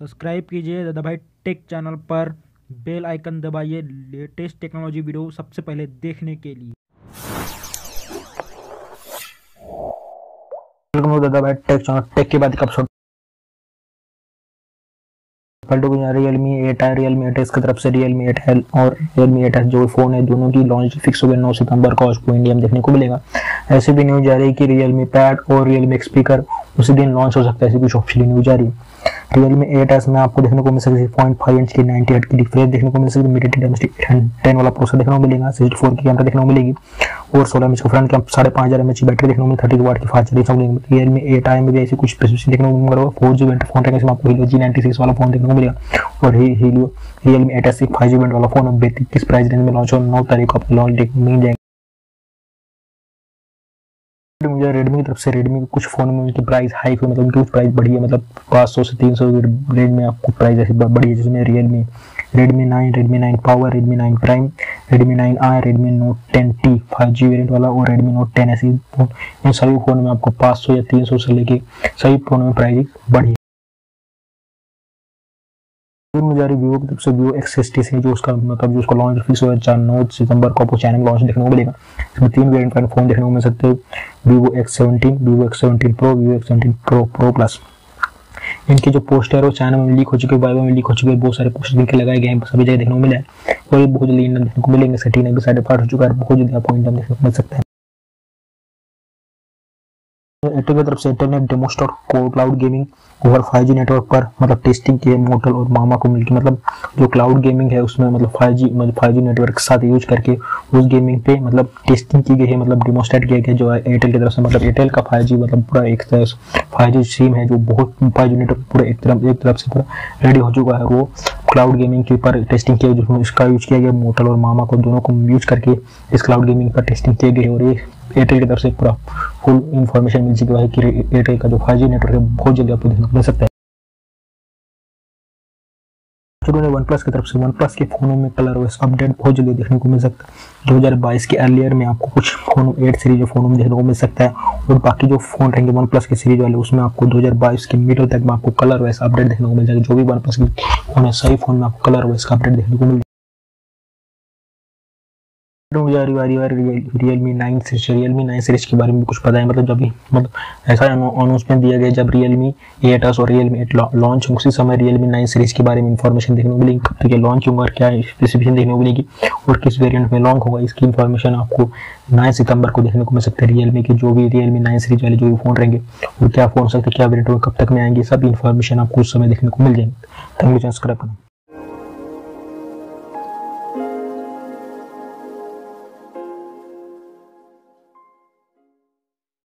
Subscribe कीजिए Dada Bhai tech channel पर। Bell icon दबाइए लेटेस्ट टेक्नोलॉजी वीडियो सबसे पहले देखने के लिए। दादा भाई टेक चैनल। टेक के बाद एपिसोड पलटू को रियलमी एट है। रियलमी एट की तरफ़ से रियलमी एट है और रियलमी एट जो फ़ोन है, दोनों की लॉन्च फिक्स हो गया नौ सितंबर को आपको इंडिया में देखने को मिलेगा। ऐसे भी न्यूज़ आ रही है कि रियलमी पैड और रियलमी स्पीकर उसी दिन लॉन्च हो सकता है ऐसी कुछ ऑफिशियली न्यूज़ आ रही है रियलमी एट एस में आपको देखने को मिल सकती है पॉइंट फाइव इंच की नाइनटी एट की डिस्प्ले देखने को मिल सकती है मीडिया डेमस्टिक टेन वाला प्रोसेसर देखने को मिलेगा सिक्सटी फोर की कैमरा देखने को मिलेगी, और सोलह इंच का फ्रंट कैम साढ़े पाँच हज़ार एम की बैटरी देखने को मिली थर्टी वाट की फास्ट देखने को मिलेगी। रियलमी एट आई में भी ऐसी कुछ स्पेसिफिक देखने को मिलेगा फोर जी वेंट फ़ोन रहेगा आपको हीलो जी नाइनटी सिक्स वाला फ़ोन देखने को मिलेगा, और Helio Realme eight S five G went वाला फ़ोन किस प्राइस रेंज में लॉन्च हो, नौ तारीख को आपको लॉन्च मिल जाएगा। मुझे रेडमी की तरफ़ से रेडमी के कुछ फ़ोन में उनकी प्राइस हाई हुई मतलब उनकी कुछ प्राइस बढ़ी है मतलब पाँच सौ से तीन सौ रेंज में आपको प्राइस ऐसी बढ़ी है, जिसमें Realme Redmi nine Redmi nine power Redmi nine prime Redmi nine i Redmi note ten T five G variant वाला, और रेडमी नोट टेन ऐसी फ़ोन इन सभी फ़ोन में आपको पाँच सौ या तीन सौ से लेके सभी फ़ोन में प्राइस बढ़ी मुझे आ रही वीवो की तरफ़ से वीवो एक्स सिक्सटी से जो उसका मतलब जो उसका लॉन्च फिक्स हुआ चार नौ सितंबर को आपको चैनल लॉन्च देखने को मिलेगा। इसमें तीन वेरियंट का फ़ोन देखने को मिल सकते हैं। Vivo X seventeen Vivo X seventeen pro Vivo X seventeen pro pro plus इनके जो पोस्टर वो चैनल में लीक हो चुके हैं में लीक हो चुके हैं, बहुत सारे पोस्टर इनके लगाए गए हैं, सभी जगह देखने को मिला है। और ये बहुत जल्दी इंडियन देखने को मिलेंगे सेटिंग भी साढ़े पार्ट हो चुका है, बहुत जल्दी आपको इंडियन देखने को मिल सकता है। एयरटेल की तरफ़ से एयरटेल ने डेमोस्टर को cloud gaming over 5G network पर मतलब टेस्टिंग किए मोटल और मामा को मिलकर मतलब जो क्लाउड गेमिंग है, उसमें मतलब 5G मतलब 5G नेटवर्क के साथ यूज़ करके उस गेमिंग पे मतलब टेस्टिंग की गई है मतलब डिमोस्ट्रेट किया गया जो है एयरटेल की तरफ़ से। मतलब एयरटेल का 5G मतलब पूरा एक तरह फाइव जी सिम है, जो बहुत फाइव जी नेटवर्क पूरा एक तरफ़ एक तरफ़ से पूरा रेडी हो चुका है। वो क्लाउड गेमिंग के ऊपर टेस्टिंग किया जिसमें इसका यूज़ किया गया मोटल और मामा को, दोनों को यूज़ करके इस क्लाउड गेमिंग पर टेस्टिंग किए गए और ये एयरटेल की तरफ़ से पूरा फुल इन्फॉर्मेशन मिल चुकी है कि एयरटेल का जो फाइव जी नेटवर्क है, बहुत जल्दी आपको देखने को मिल सकता है। उन्होंने वन प्लस की तरफ़ से वन प्लस के फोनों में कलर ओएस अपडेट बहुत जल्दी देखने को मिल सकता है। 2022 के अर्लियर में आपको कुछ फ़ोन एट सीरीज़ फोनों में देखने को मिल सकता है और बाकी जो फ़ोन रहेंगे वन प्लस के सीरीज़ वाले, उसमें आपको 2022 के मिडल तक में आपको कलर ओएस अपडेट देखने को मिल जाएगा। जो भी वन प्लस के फ़ोन है सही फ़ोन में आपको कलर ओएस का अपडेट देखने को मिल Realme nine series Realme nine series के बारे में कुछ पता है? मतलब जब मतलब ऐसा अनाउंसमेंट दिया गया जब रियलमी एट एस और रियलमी एट लॉन्च उसी समय रियलमी नाइन सीरीज़ के बारे में इन्फॉर्मेशन देखने को मिलेगी। कब तक लॉन्च होगा और क्या स्पेसिफिकेशन देखने को मिलेगी और किस वेरियंट में लॉन्च होगा, इसकी इन्फॉर्मेशन आपको नाइन सितंबर को देखने को मिल सकता है। रियलमी के जो भी रियलमी नाइन सीरीज़ वाले जो भी फ़ोन रहेंगे, वो क्या फ़ोन हो सकते हैं, क्या वेरियंट होगा, कब तक में आएँगे, सब इन्फॉर्मेशन आपको उस समय देखने को मिल जाएँगे। थैंक यू सब्सक्राइब करना।